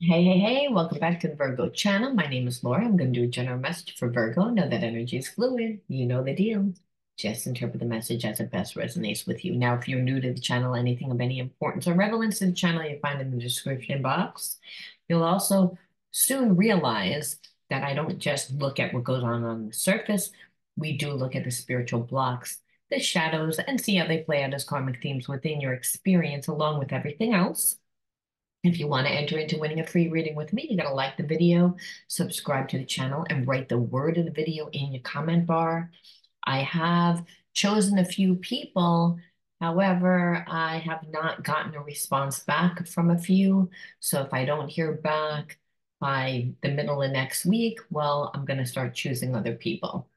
Hey, hey, hey, welcome back to the Virgo channel. My name is Laura. I'm going to do a general message for Virgo. Know that energy is fluid. You know the deal. Just interpret the message as it best resonates with you. Now, if you're new to the channel, anything of any importance or relevance to the channel, you find in the description box. You'll also soon realize that I don't just look at what goes on on the surface. We do look at the spiritual blocks, the shadows, and see how they play out as karmic themes within your experience, along with everything else. If you want to enter into winning a free reading with me, you got to like the video, subscribe to the channel, and write the word of the video in your comment bar. I have chosen a few people. However, I have not gotten a response back from a few. So if I don't hear back by the middle of next week, well, I'm going to start choosing other people.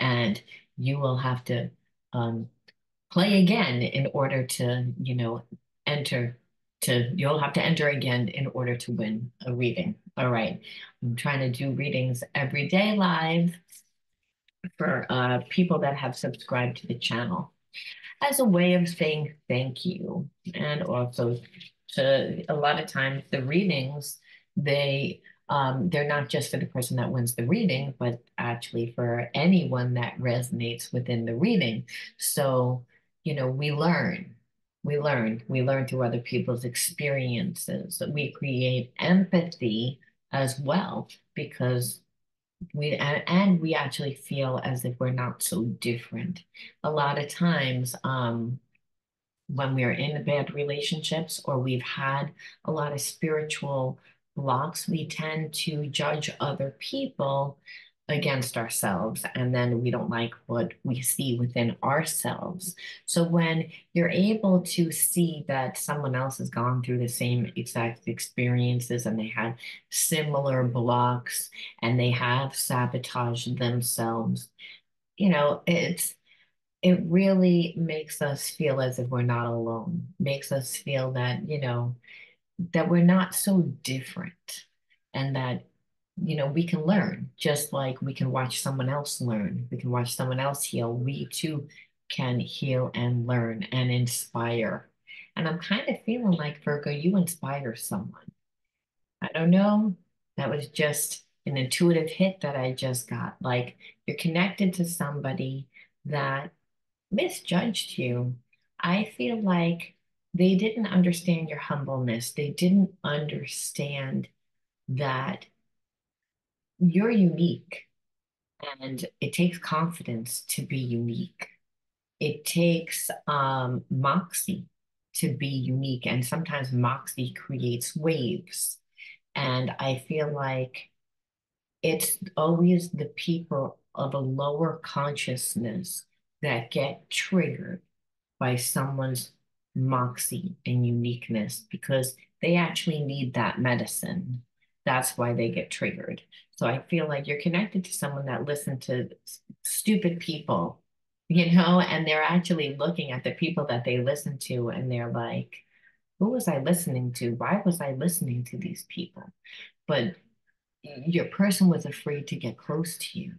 And you will have to um, play again in order to, you know, enter to you'll have to enter again in order to win a reading. All right. I'm trying to do readings every day live for uh, people that have subscribed to the channel as a way of saying thank you. And also to a lot of times the readings, they um, they're not just for the person that wins the reading, but actually for anyone that resonates within the reading. So, you know, we learn we learn. We learn through other people's experiences. That we create empathy as well because we and, and we actually feel as if we're not so different. A lot of times, um, when we are in bad relationships or we've had a lot of spiritual blocks, we tend to judge other people against ourselves and then we don't like what we see within ourselves. So when you're able to see that someone else has gone through the same exact experiences and they had similar blocks and they have sabotaged themselves, you know, it's it really makes us feel as if we're not alone, makes us feel that, you know, that we're not so different and that you know, we can learn just like we can watch someone else learn. We can watch someone else heal. We too can heal and learn and inspire. And I'm kind of feeling like, Virgo, you inspire someone. I don't know. That was just an intuitive hit that I just got. Like you're connected to somebody that misjudged you. I feel like they didn't understand your humbleness. They didn't understand that you're unique and it takes confidence to be unique. It takes um, moxie to be unique. And sometimes moxie creates waves. And I feel like it's always the people of a lower consciousness that get triggered by someone's moxie and uniqueness because they actually need that medicine. That's why they get triggered. So I feel like you're connected to someone that listened to stupid people, you know, and they're actually looking at the people that they listen to and they're like, who was I listening to? Why was I listening to these people? But your person was afraid to get close to you.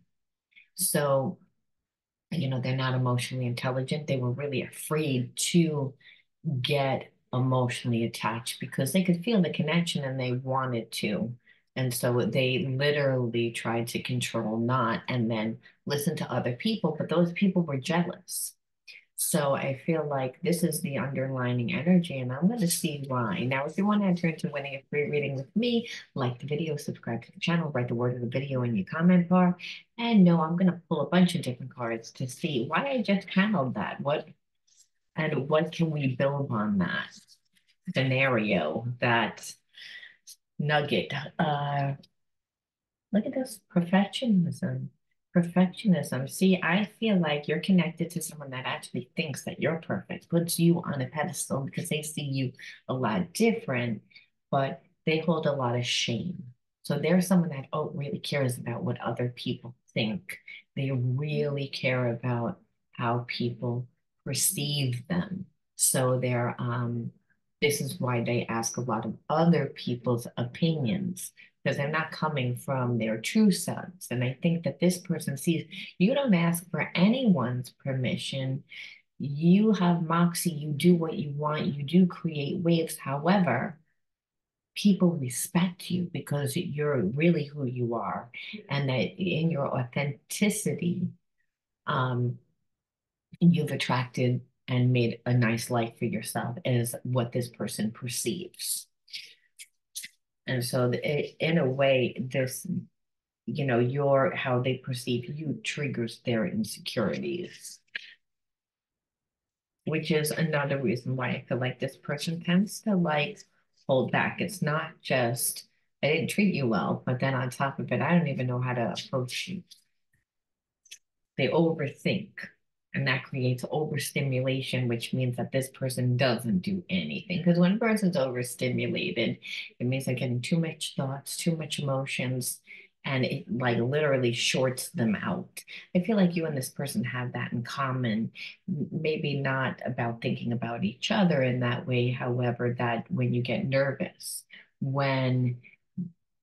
So, you know, they're not emotionally intelligent. They were really afraid to get emotionally attached because they could feel the connection and they wanted to. And so they literally tried to control not and then listen to other people, but those people were jealous. So I feel like this is the underlining energy, and I'm going to see why. Now, if you want to enter into winning a free reading with me, like the video, subscribe to the channel, write the word of the video in your comment bar, and no, I'm going to pull a bunch of different cards to see why I just handled that. What and what can we build on that scenario, that nugget? Uh, look at this perfectionism. Perfectionism. See, I feel like you're connected to someone that actually thinks that you're perfect, puts you on a pedestal because they see you a lot different, but they hold a lot of shame. So they're someone that oh really cares about what other people think. They really care about how people perceive them. So they're um, this is why they ask a lot of other people's opinions because they're not coming from their true selves. And I think that this person sees you don't ask for anyone's permission. You have moxie, you do what you want, you do create waves. However, people respect you because you're really who you are and that in your authenticity um, you've attracted and made a nice life for yourself is what this person perceives and so it, in a way this you know your how they perceive you triggers their insecurities which is another reason why I feel like this person tends to like hold back. It's not just, I didn't treat you well, but then on top of it, I don't even know how to approach you. They overthink, and that creates overstimulation, which means that this person doesn't do anything. Because when a person's overstimulated, it means they're getting too much thoughts, too much emotions, and it like literally shorts them out. I feel like you and this person have that in common. Maybe not about thinking about each other in that way, however, that when you get nervous, when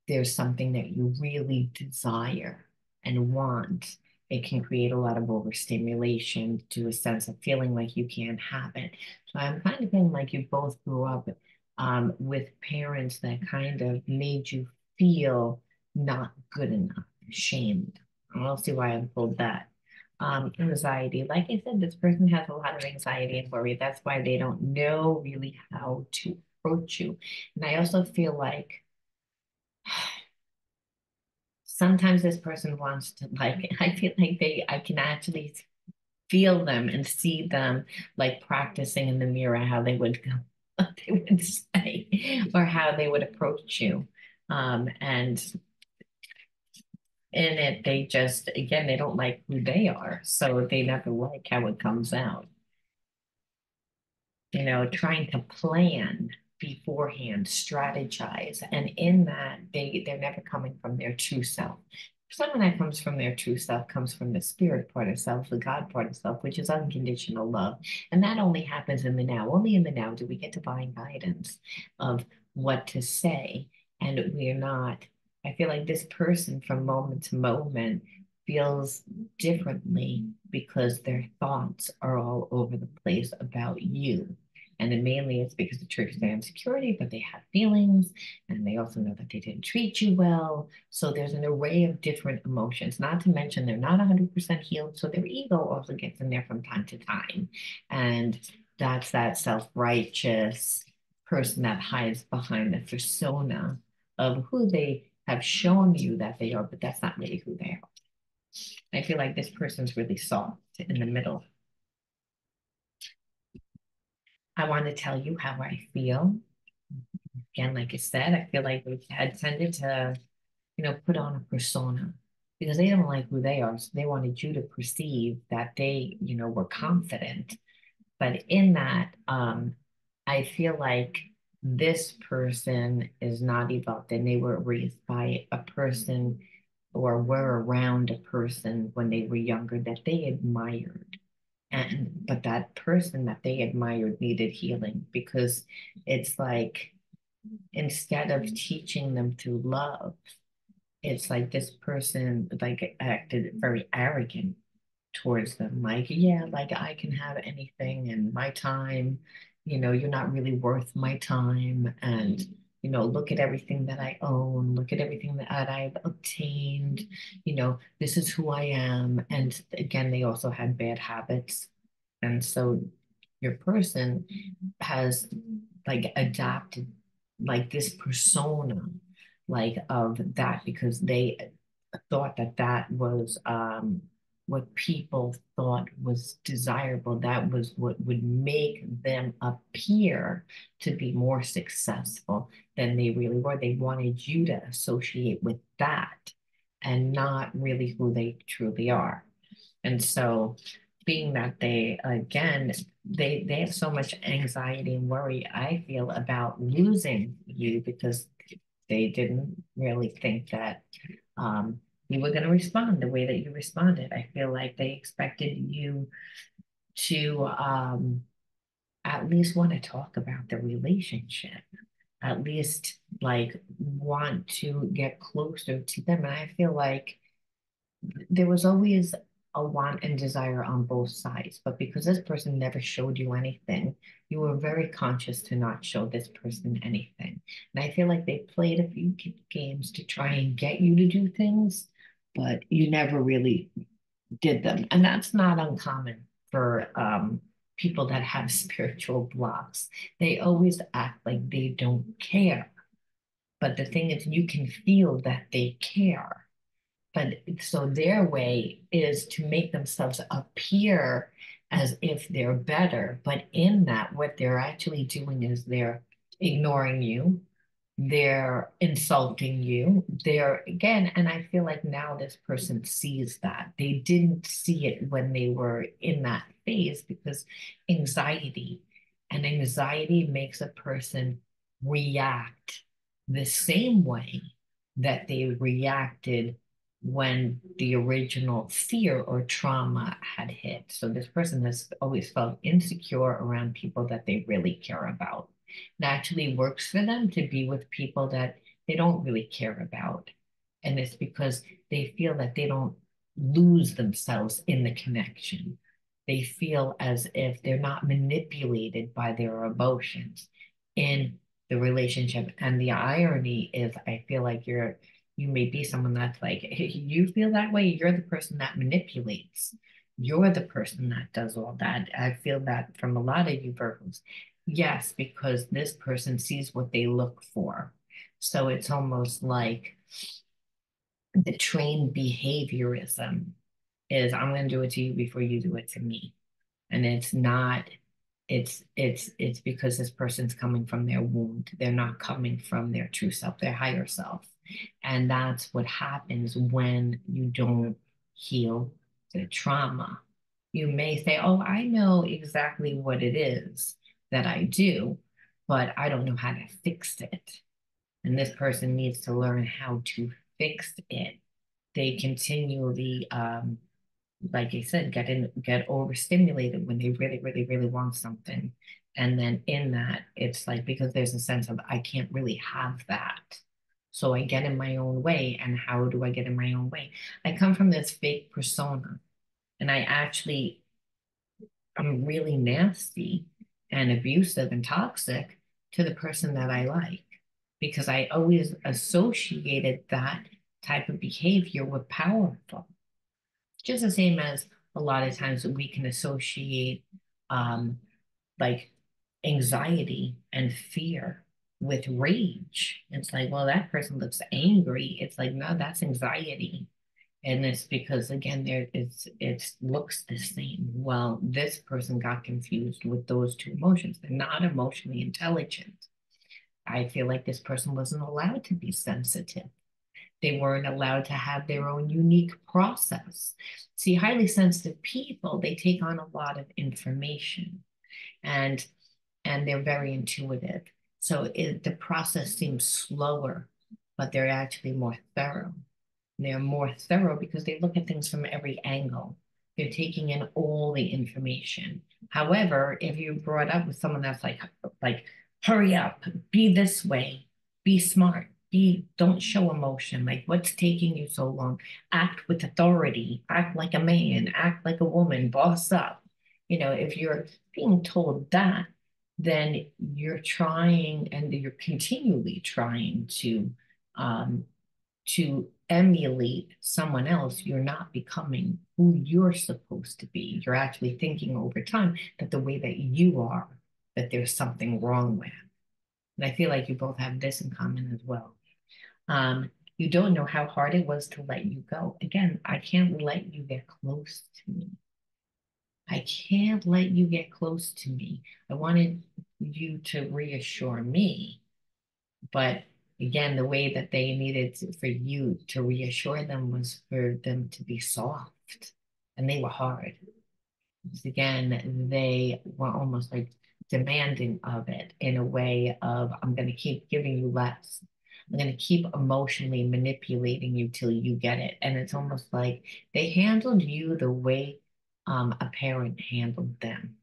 there's something that you really desire and want, it can create a lot of overstimulation to a sense of feeling like you can't have it. So I'm kind of feeling like you both grew up um, with parents that kind of made you feel not good enough, shamed. I don't see why I'm told that. Um, anxiety. Like I said, this person has a lot of anxiety and worry. That's why they don't know really how to approach you. And I also feel like sometimes this person wants to like, I feel like they, I can actually feel them and see them like practicing in the mirror how they would go, what they would say or how they would approach you. Um, and in it, they just, again, they don't like who they are. So they never like how it comes out. You know, trying to plan beforehand, strategize. And in that, they, they're never coming from their true self. Someone that comes from their true self comes from the spirit part of self, the God part of self, which is unconditional love. And that only happens in the now. Only in the now do we get divine guidance of what to say. And we're not I feel like this person from moment to moment feels differently because their thoughts are all over the place about you. And then mainly it's because it triggers their insecurity, but they have feelings and they also know that they didn't treat you well. So there's an array of different emotions, not to mention they're not 100% healed. So their ego also gets in there from time to time. And that's that self righteous person that hides behind the persona of who they have shown you that they are, but that's not really who they are. I feel like this person's really soft in the middle. I want to tell you how I feel. Again, like I said, I feel like they had tended to, you know, put on a persona because they don't like who they are. So they wanted you to perceive that they, you know, were confident. But in that, um, I feel like this person is not evolved and they were raised by a person or were around a person when they were younger that they admired and but that person that they admired needed healing because it's like instead of teaching them through love it's like this person like acted very arrogant towards them like yeah like i can have anything and my time you know, you're not really worth my time. And, you know, look at everything that I own, look at everything that I've obtained, you know, this is who I am. And again, they also had bad habits. And so your person has like adopted like this persona like of that because they thought that that was um what people thought was desirable. That was what would make them appear to be more successful than they really were. They wanted you to associate with that and not really who they truly are. And so being that they again they they have so much anxiety and worry i feel about losing you because they didn't really think that um, you were going to respond the way that you responded. I feel like they expected you to um, at least want to talk about the relationship, at least like want to get closer to them. And I feel like there was always a want and desire on both sides. But because this person never showed you anything, you were very conscious to not show this person anything. And I feel like they played a few games to try and get you to do things, but you never really did them. And that's not uncommon for um, people that have spiritual blocks. They always act like they don't care. But the thing is, you can feel that they care. But so their way is to make themselves appear as if they're better. But in that, what they're actually doing is they're ignoring you, they're insulting you. They're again, and I feel like now this person sees that. They didn't see it when they were in that phase because anxiety and anxiety makes a person react the same way that they reacted when the original fear or trauma had hit. So this person has always felt insecure around people that they really care about. It actually works for them to be with people that they don't really care about. And it's because they feel that they don't lose themselves in the connection. They feel as if they're not manipulated by their emotions in the relationship. And the irony is, I feel like you're you may be someone that's like, you feel that way, you're the person that manipulates. You're the person that does all that. I feel that from a lot of you Virgos. Yes, because this person sees what they look for. So it's almost like the trained behaviorism is I'm going to do it to you before you do it to me. And it's not it's it's it's because this person's coming from their wound. They're not coming from their true self, their higher self. And that's what happens when you don't heal the trauma. You may say, Oh, I know exactly what it is that I do, but I don't know how to fix it. And this person needs to learn how to fix it. They continually, um, like I said, get in, get overstimulated when they really, really, really want something. And then in that, it's like because there's a sense of I can't really have that. So I get in my own way. And how do I get in my own way? I come from this fake persona and I actually, I'm really nasty and abusive and toxic to the person that I like because I always associated that type of behavior with powerful. Just the same as a lot of times we can associate um, like anxiety and fear with rage. It's like, well, that person looks angry. It's like, no, that's anxiety. And it's because again, there it's it looks the same. Well, this person got confused with those two emotions. They're not emotionally intelligent. I feel like this person wasn't allowed to be sensitive. They weren't allowed to have their own unique process. See, highly sensitive people, they take on a lot of information and and they're very intuitive. So it, the process seems slower, but they're actually more thorough. They're more thorough because they look at things from every angle. They're taking in all the information. However, if you brought up with someone that's like, like, hurry up, be this way, be smart, be don't show emotion. Like, what's taking you so long? Act with authority, act like a man, act like a woman, boss up. You know, if you're being told that, then you're trying and you're continually trying to um, to emulate someone else. You're not becoming who you're supposed to be. You're actually thinking over time that the way that you are, that there's something wrong with. And I feel like you both have this in common as well. Um, you don't know how hard it was to let you go. Again, I can't let you get close to me. I can't let you get close to me. I wanted you to reassure me. But again, the way that they needed to, for you to reassure them was for them to be soft. And they were hard. Because again, they were almost like demanding of it in a way of, I'm going to keep giving you less. I'm going to keep emotionally manipulating you till you get it. And it's almost like they handled you the way um, a parent handled them.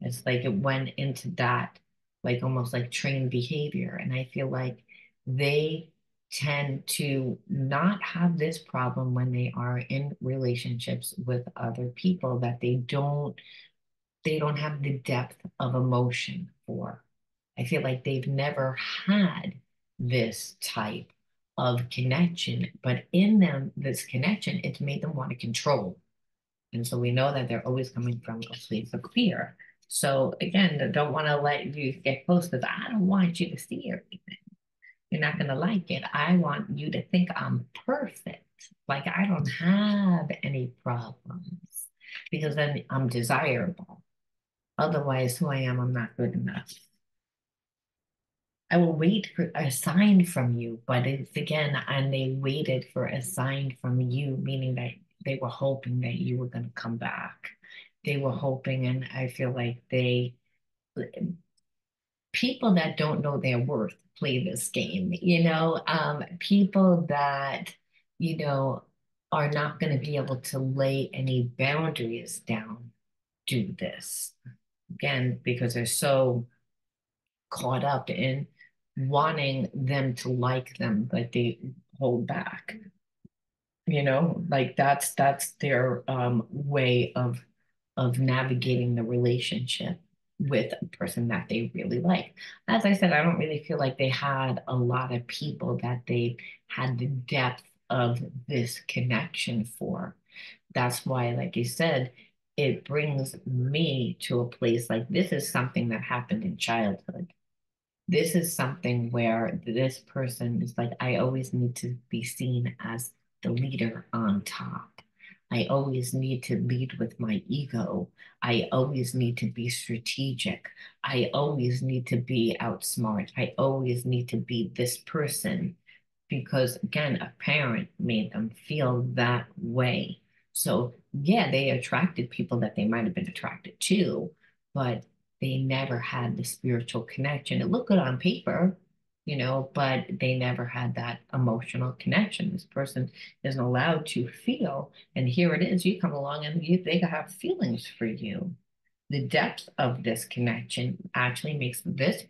It's like it went into that, like almost like trained behavior. And I feel like they tend to not have this problem when they are in relationships with other people that they don't they don't have the depth of emotion for I feel like they've never had this type of connection, but in them, this connection, it's made them want to control. And so we know that they're always coming from a place of fear. So again, don't want to let you get close to because I don't want you to see everything. You're not going to like it. I want you to think I'm perfect. Like I don't have any problems because then I'm desirable. Otherwise, who I am, I'm not good enough. I will wait for a sign from you, but it's again, and they waited for a sign from you, meaning that they were hoping that you were going to come back. They were hoping, and I feel like they, people that don't know their worth play this game, you know, um, people that, you know, are not going to be able to lay any boundaries down do this. Again, because they're so caught up in wanting them to like them, but they hold back. You know, like that's that's their um, way of of navigating the relationship with a person that they really like. As I said, I don't really feel like they had a lot of people that they had the depth of this connection for. That's why, like you said, it brings me to a place like this is something that happened in childhood this is something where this person is like, I always need to be seen as the leader on top. I always need to lead with my ego. I always need to be strategic. I always need to be outsmart. I always need to be this person because, again, a parent made them feel that way. So, yeah, they attracted people that they might have been attracted to, but they never had the spiritual connection. It looked good on paper, you know, but they never had that emotional connection. This person isn't allowed to feel. And here it is, you come along and you, they have feelings for you. The depth of this connection actually makes this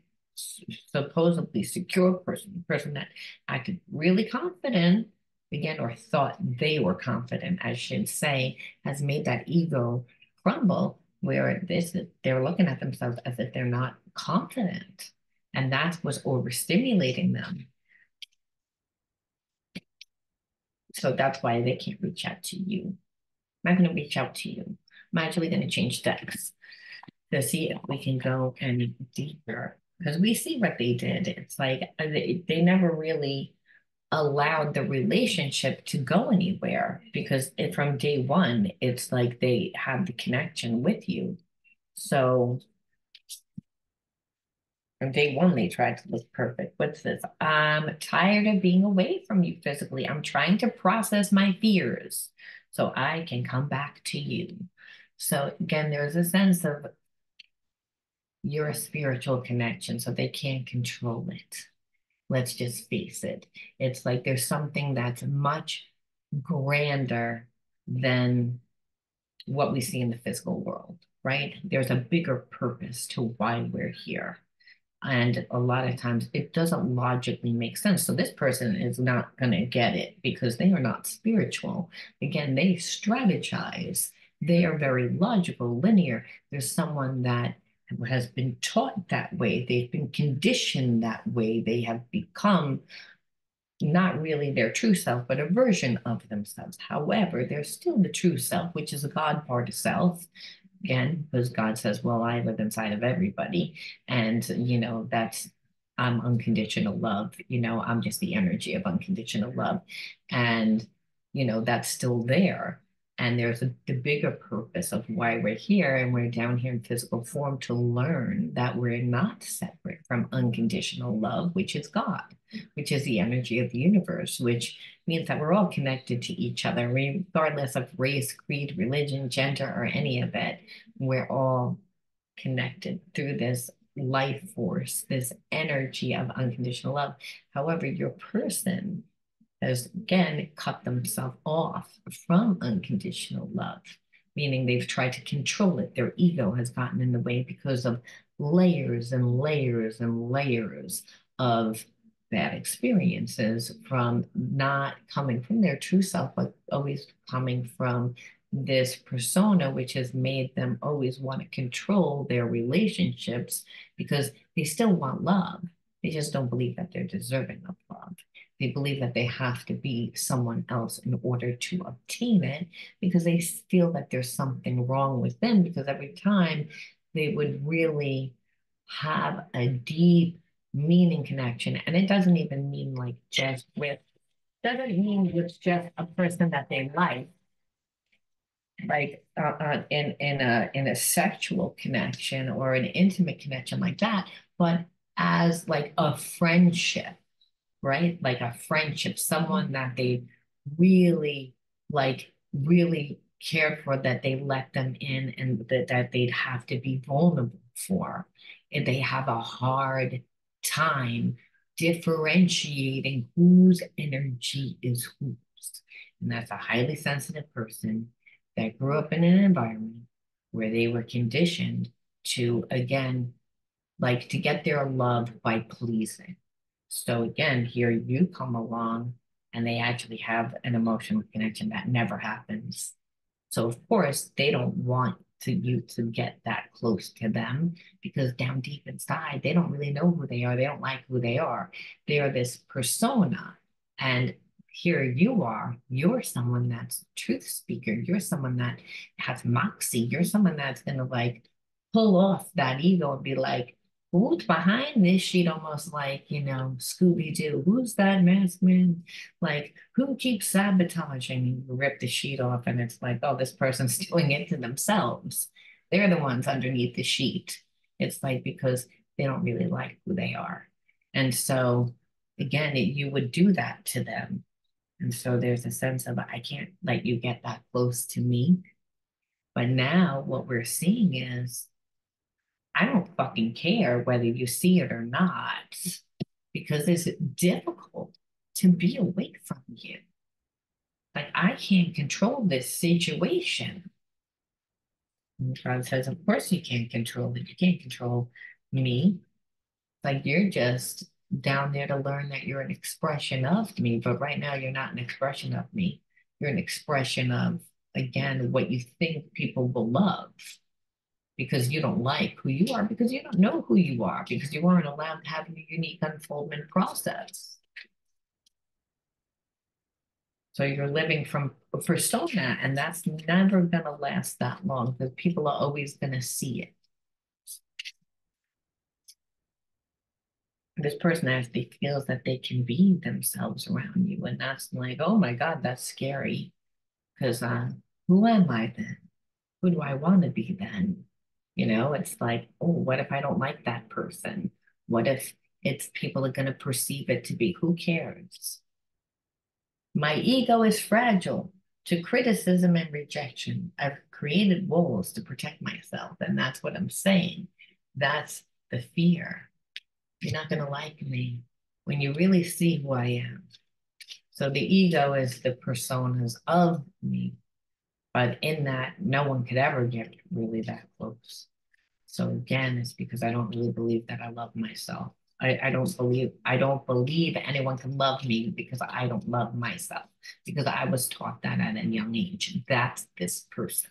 supposedly secure person, person that acted really confident, again, or thought they were confident, I should say, has made that ego crumble where this they're looking at themselves as if they're not confident and that's what's overstimulating them. So that's why they can't reach out to you. I'm not going to reach out to you. I'm actually going to change decks to see if we can go any deeper. Because we see what they did. It's like uh, they, they never really allowed the relationship to go anywhere because it, from day one, it's like they had the connection with you. So from day one, they tried to look perfect. What's this? I'm tired of being away from you physically. I'm trying to process my fears so I can come back to you. So again, there's a sense of your spiritual connection, so they can't control it. Let's just face it. It's like there's something that's much grander than what we see in the physical world, right? There's a bigger purpose to why we're here. And a lot of times it doesn't logically make sense. So this person is not going to get it because they are not spiritual. Again, they strategize. They are very logical, linear. There's someone that has been taught that way. They've been conditioned that way. They have become not really their true self, but a version of themselves. However, they're still the true self, which is a God part of self. Again, because God says, Well, I live inside of everybody. And, you know, that's, I'm unconditional love. You know, I'm just the energy of unconditional love. And, you know, that's still there. And there's a, the bigger purpose of why we're here and we're down here in physical form to learn that we're not separate from unconditional love, which is God, which is the energy of the universe, which means that we're all connected to each other, regardless of race, creed, religion, gender, or any of it. We're all connected through this life force, this energy of unconditional love. However, your person has again cut themselves off from unconditional love, meaning they've tried to control it. Their ego has gotten in the way because of layers and layers and layers of bad experiences from not coming from their true self, but always coming from this persona, which has made them always want to control their relationships because they still want love. They just don't believe that they're deserving of love. They believe that they have to be someone else in order to obtain it because they feel that there's something wrong with them because every time they would really have a deep meaning connection. And it doesn't even mean like just with, doesn't mean with just a person that they like, like uh, uh, in in a in a sexual connection or an intimate connection like that, but as like a friendship, right? Like a friendship, someone that they really like really cared for, that they let them in, and that that they'd have to be vulnerable for, and they have a hard time differentiating whose energy is whose. And that's a highly sensitive person that grew up in an environment where they were conditioned to, again, like to get their love by pleasing. So again, here you come along and they actually have an emotional connection that never happens. So of course, they don't want to you to get that close to them because down deep inside they don't really know who they are. They don't like who they are. They are this persona. And here you are. You're someone that's truth speaker. You're someone that has moxie. You're someone that's going to like pull off that ego and be like who's behind this sheet almost like you know scooby-doo who's that masked man? Like who keeps sabotaging you? Rip the sheet off and it's like oh this person's doing it to themselves. They're the ones underneath the sheet. It's like because they don't really like who they are. And so again it, you would do that to them. And so there's a sense of i can't let you get that close to me. But now what we're seeing is I don't fucking care whether you see it or not because it's difficult to be away from you. Like, I can't control this situation. And God says, Of course, you can't control it. You can't control me. Like, you're just down there to learn that you're an expression of me. But right now, you're not an expression of me. You're an expression of, again, what you think people will love because you don't like who you are, because you don't know who you are, because you weren't allowed to have a unique unfoldment process. So you're living from persona, and that's never going to last that long because people are always going to see it. This person actually feels that they can be themselves around you, and that's like, oh my God, that's scary. Because uh, who am I then? Who do I want to be then? You know, it's like, oh, what if I don't like that person? What if it's people are going to perceive it to be? Who cares? My ego is fragile to criticism and rejection. I've created walls to protect myself. And that's what I'm saying. That's the fear. You're not going to like me when you really see who I am. So the ego is the personas of me. But in that, no one could ever get really that close. So again, it's because I don't really believe that I love myself. I, I don't believe I don't believe anyone can love me because I don't love myself because I was taught that at a young age. That's this person.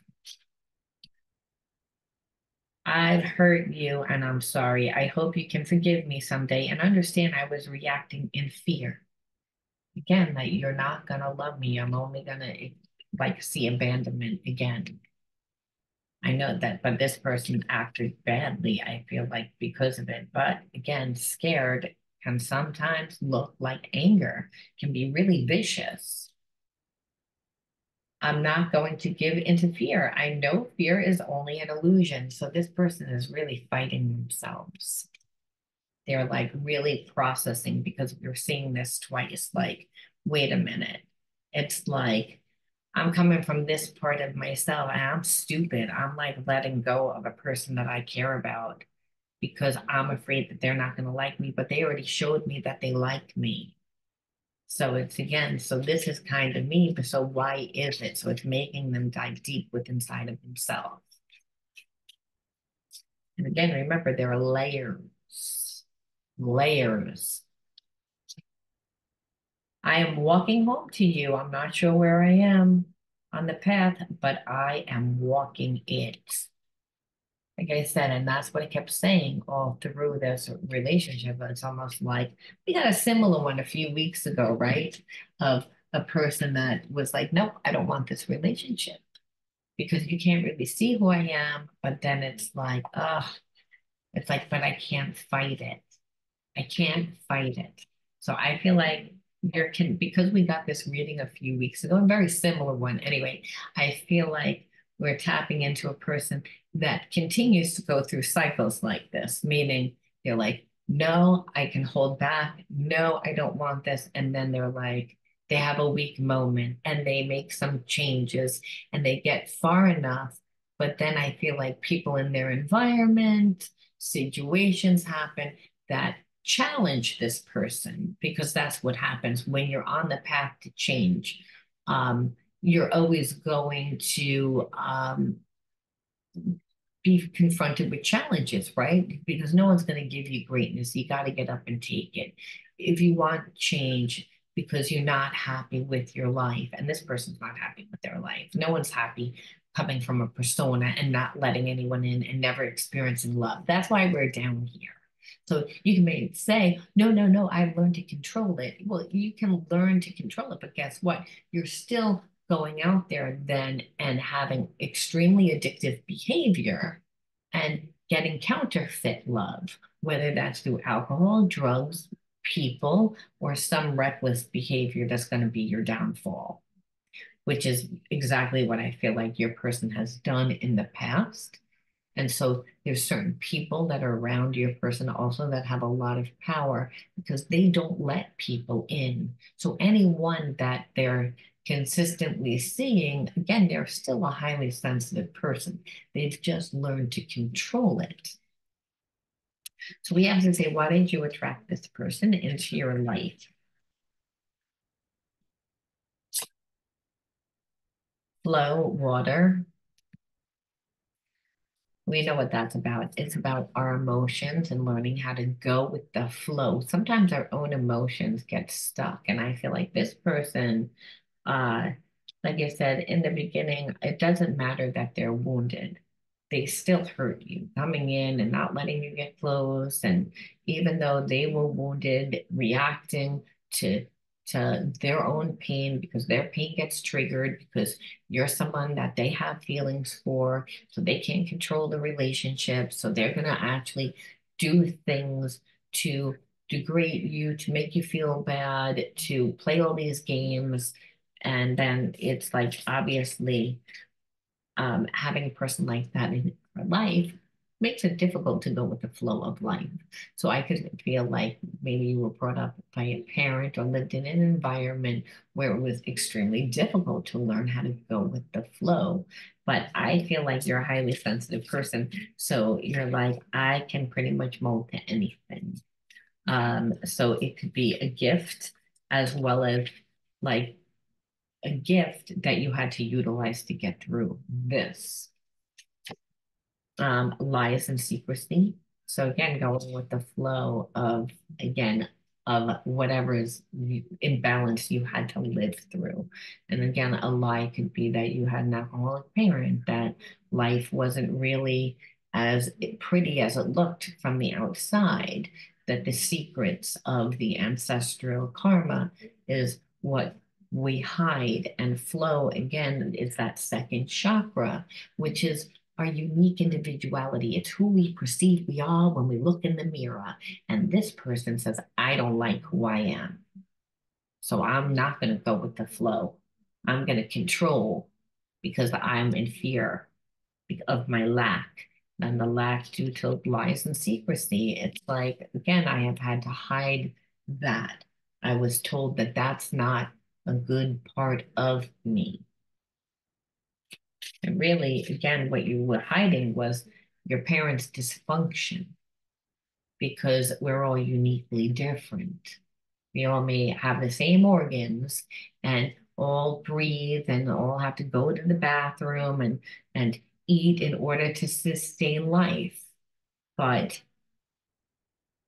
I've hurt you and I'm sorry. I hope you can forgive me someday and understand I was reacting in fear. Again, that you're not gonna love me. I'm only gonna like see abandonment again. I know that, but this person acted badly, I feel like, because of it. But again, scared can sometimes look like anger, can be really vicious. I'm not going to give into fear. I know fear is only an illusion. So this person is really fighting themselves. They're like really processing because we're seeing this twice. Like, wait a minute. It's like I'm coming from this part of myself and I'm stupid. I'm like letting go of a person that I care about because I'm afraid that they're not going to like me, but they already showed me that they like me. So it's again, so this is kind of me, but so why is it? So it's making them dive deep within inside of themselves. And again, remember there are layers, layers I am walking home to you. I'm not sure where I am. on the path, but I am walking it. Like I said, and that's what I kept saying all through this relationship. It's almost like we got a similar one a few weeks ago, right? Of a person that was like, nope, I don't want this relationship because you can't really see who I am. But then it's like, oh, it's like, but I can't fight it. I can't fight it. So I feel like there can, because we got this reading a few weeks ago, a very similar one anyway, I feel like we're tapping into a person that continues to go through cycles like this, meaning they're like, no, I can hold back. No, I don't want this. And then they're like, they have a weak moment and they make some changes and they get far enough. But then I feel like people in their environment, situations happen that challenge this person because that's what happens when you're on the path to change. Um, you're always going to um, be confronted with challenges, right? Because no one's going to give you greatness. You got to get up and take it. If you want change because you're not happy with your life, and this person's not happy with their life, no one's happy coming from a persona and not letting anyone in and never experiencing love. That's why we're down here. So you can maybe say, no, no, no, I've learned to control it. Well, you can learn to control it, but guess what? You're still going out there then and having extremely addictive behavior and getting counterfeit love, whether that's through alcohol, drugs, people, or some reckless behavior that's going to be your downfall, which is exactly what I feel like your person has done in the past. And so there's certain people that are around your person also that have a lot of power because they don't let people in. So anyone that they're consistently seeing, again, they're still a highly sensitive person. They've just learned to control it. So we have to say, why did you attract this person into your life? Flow, water, we know what that's about. It's about our emotions and learning how to go with the flow. Sometimes our own emotions get stuck. And I feel like this person, uh, like I said in the beginning, it doesn't matter that they're wounded. They still hurt you coming in and not letting you get close. And even though they were wounded, reacting to to their own pain because their pain gets triggered because you're someone that they have feelings for, so they can't control the relationship. So they're going to actually do things to degrade you, to make you feel bad, to play all these games. And then it's like obviously um, having a person like that in your life makes it difficult to go with the flow of life. So I could feel like maybe you were brought up by a parent or lived in an environment where it was extremely difficult to learn how to go with the flow. But I feel like you're a highly sensitive person. So you're like, I can pretty much mold to anything. Um, so it could be a gift as well as like a gift that you had to utilize to get through this um, lies and secrecy. So again, going with the flow of, again, of whatever is imbalance you had to live through. And again, a lie could be that you had an alcoholic parent, that life wasn't really as pretty as it looked from the outside, that the secrets of the ancestral karma is what we hide and flow again is that second chakra, which is our unique individuality. It's who we perceive we are when we look in the mirror. And this person says, I don't like who I am. So I'm not going to go with the flow. I'm going to control because I'm in fear of my lack and the lack due to lies and secrecy. It's like, again, I have had to hide that. I was told that that's not a good part of me. And really, again, what you were hiding was your parents' dysfunction because we're all uniquely different. We all may have the same organs and all breathe and all have to go to the bathroom and, and eat in order to sustain life. But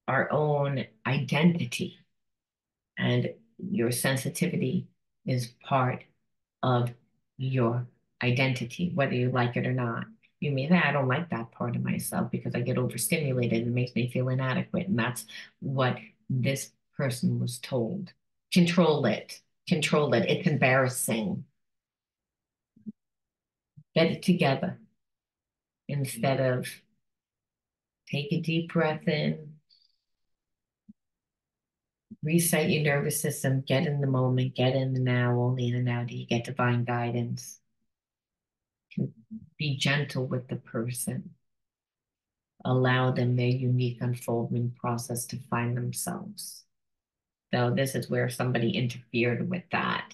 our own identity and your sensitivity is part of your identity, whether you like it or not. You may say, I don't like that part of myself because I get overstimulated and it makes me feel inadequate. And that's what this person was told. Control it. Control it. It's embarrassing. Get it together instead of take a deep breath in, reset your nervous system, get in the moment, get in the now, only in the now do you get divine guidance. Be gentle with the person. Allow them their unique unfoldment process to find themselves. So this is where somebody interfered with that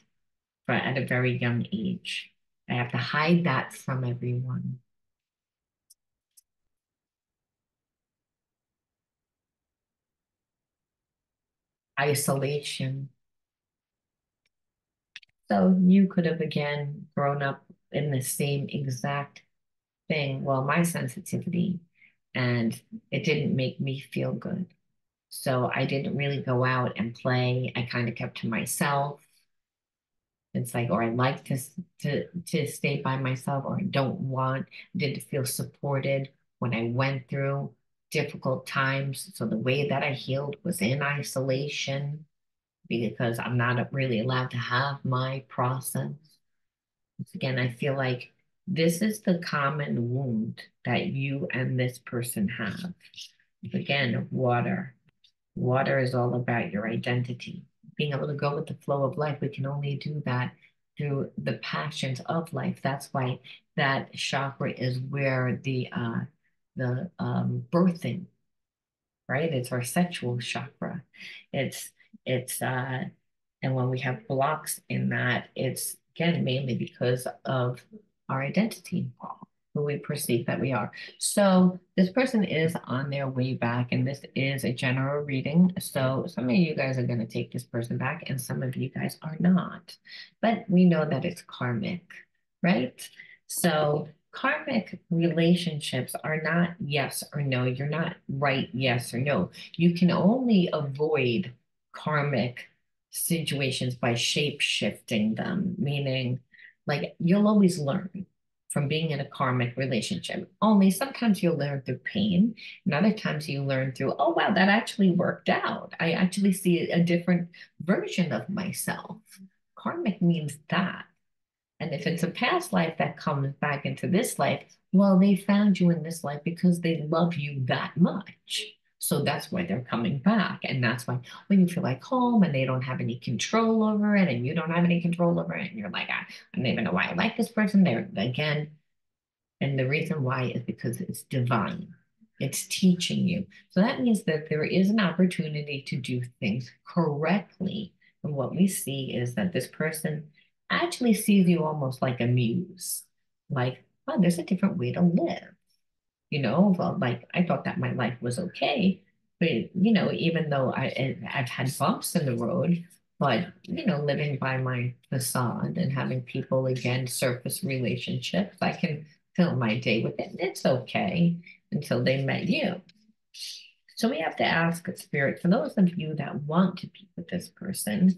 for, at a very young age. I have to hide that from everyone. Isolation. So you could have again grown up in the same exact thing. Well, my sensitivity, and it didn't make me feel good. So I didn't really go out and play. I kind of kept to myself. It's like, or I like to to to stay by myself, or I don't want, didn't feel supported when I went through difficult times. So the way that I healed was in isolation because I'm not really allowed to have my process. Again, I feel like this is the common wound that you and this person have. Again, water. Water is all about your identity. Being able to go with the flow of life, we can only do that through the passions of life. That's why that chakra is where the uh, the um, birthing, right? It's our sexual chakra. It's it's uh, and when we have blocks in that, it's again mainly because of our identity, who we perceive that we are. So this person is on their way back, and this is a general reading. So some of you guys are going to take this person back, and some of you guys are not. But we know that it's karmic, right? So karmic relationships are not yes or no. You're not right, yes or no. You can only avoid karmic situations by shape shifting them, meaning like you'll always learn from being in a karmic relationship. Only sometimes you'll learn through pain, and other times you learn through, oh, wow, that actually worked out. I actually see a different version of myself. Karmic means that. And if it's a past life that comes back into this life, well, they found you in this life because they love you that much. So that's why they're coming back. And that's why when you feel like home and they don't have any control over it and you don't have any control over it, and you're like, I, I don't even know why I like this person. They're again. And the reason why is because it's divine. It's teaching you. So that means that there is an opportunity to do things correctly. And what we see is that this person actually sees you almost like a muse, like, oh, there's a different way to live. You know, well, like I thought that my life was okay, but you know, even though I I've had bumps in the road, but you know, living by my facade and having people again surface relationships, I can fill my day with it. It's okay until they met you. So we have to ask spirit for those of you that want to be with this person,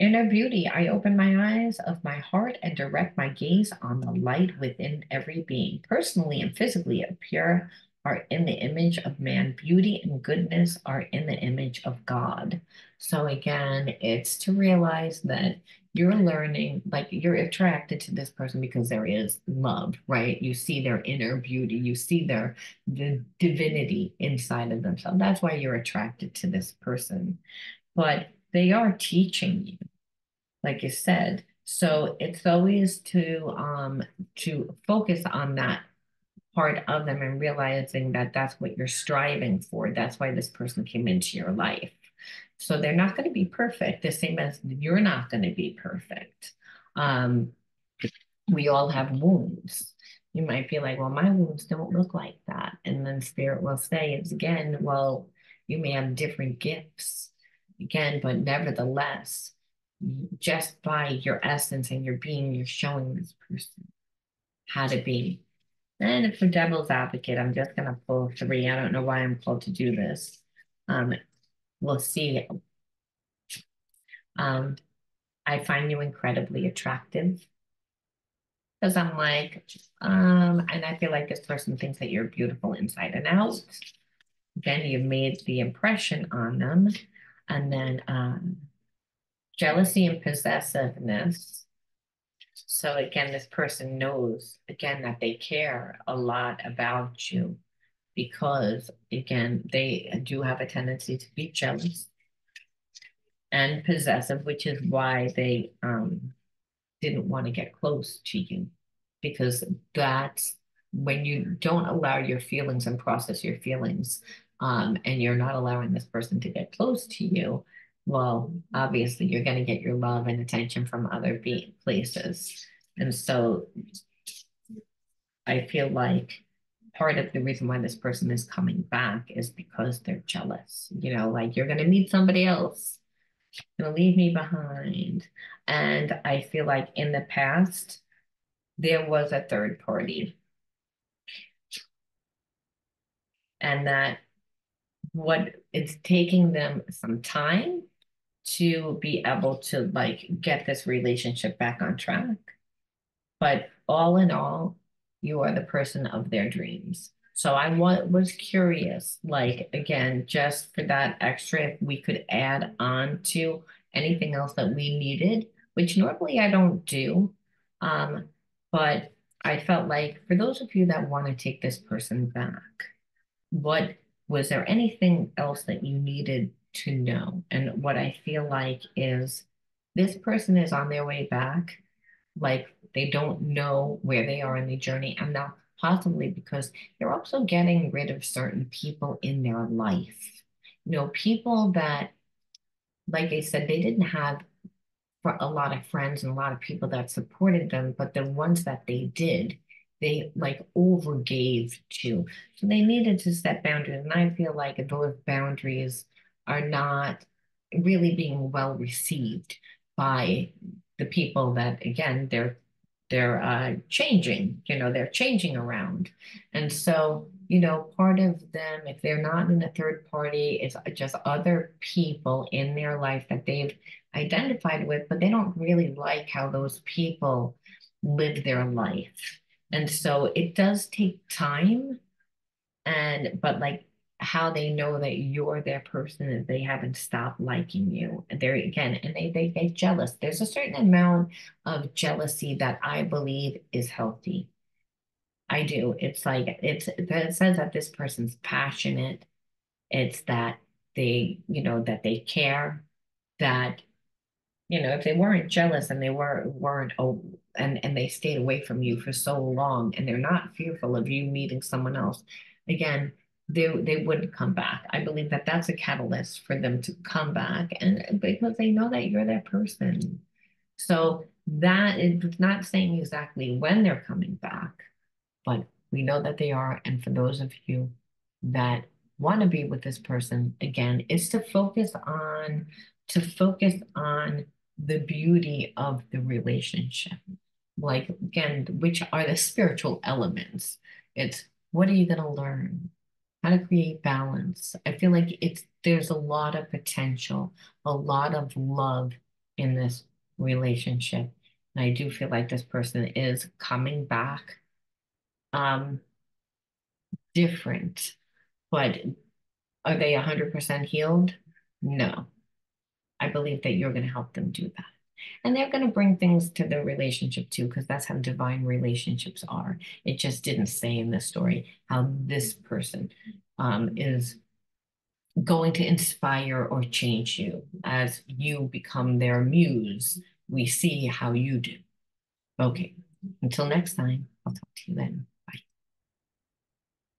Inner beauty, I open my eyes of my heart and direct my gaze on the light within every being. Personally and physically appear are in the image of man. Beauty and goodness are in the image of God. So again, it's to realize that you're learning, like you're attracted to this person because there is love, right? You see their inner beauty, you see their the divinity inside of themselves. That's why you're attracted to this person. But they are teaching you like you said. So it's always to um to focus on that part of them and realizing that that's what you're striving for. That's why this person came into your life. So they're not going to be perfect, the same as you're not going to be perfect. Um, we all have wounds. You might be like, well, my wounds don't look like that. And then spirit will say, it's again, well, you may have different gifts again, but nevertheless, just by your essence and your being, you're showing this person how to be. And for devil's advocate, I'm just going to pull three. I don't know why I'm called to do this. Um, we'll see. Um, I find you incredibly attractive. Because I'm like, um, and I feel like this person thinks that you're beautiful inside and out. Then you've made the impression on them. And then um, jealousy and possessiveness. So again, this person knows again that they care a lot about you because again, they do have a tendency to be jealous and possessive, which is why they um, didn't want to get close to you because that's when you don't allow your feelings and process your feelings um, and you're not allowing this person to get close to you, well, obviously you're going to get your love and attention from other places. And so I feel like part of the reason why this person is coming back is because they're jealous. You know, like you're going to meet somebody else, going to leave me behind. And I feel like in the past, there was a third party. And that what it's taking them some time to be able to like get this relationship back on track. But all in all, you are the person of their dreams. So I was curious, like again, just for that extra, if we could add on to anything else that we needed, which normally I don't do. Um, but I felt like for those of you that want to take this person back, what was there anything else that you needed to know? And what I feel like is this person is on their way back, like they don't know where they are in the journey, and now possibly because they're also getting rid of certain people in their life. You know, people that, like I said, they didn't have a lot of friends and a lot of people that supported them, but the ones that they did, they like overgave to. So they needed to set boundaries. And I feel like those boundaries are not really being well received by the people that, again, they're they're uh, changing, you know, they're changing around. And so, you know, part of them, if they're not in a third party, it's just other people in their life that they've identified with, but they don't really like how those people live their life. And so it does take time. And, but like how they know that you're their person is they haven't stopped liking you. And they're again, and they, they get jealous. There's a certain amount of jealousy that I believe is healthy. I do. It's like, it's, it says that this person's passionate. It's that they, you know, that they care, that you know, if they weren't jealous and they were weren't oh, and and they stayed away from you for so long and they're not fearful of you meeting someone else, again, they they wouldn't come back. I believe that that's a catalyst for them to come back and because they know that you're that person. So that is not saying exactly when they're coming back, but we know that they are. And for those of you that want to be with this person again, is to focus on to focus on the beauty of the relationship. Like, again, which are the spiritual elements? It's what are you going to learn? How to create balance. I feel like it's there's a lot of potential, a lot of love in this relationship. And I do feel like this person is coming back um different. But are they 100% healed? No. I believe that you're going to help them do that. And they're going to bring things to the relationship too, because that's how divine relationships are. It just didn't say in the story how this person um, is going to inspire or change you as you become their muse. We see how you do. Okay, until next time, I'll talk to you then.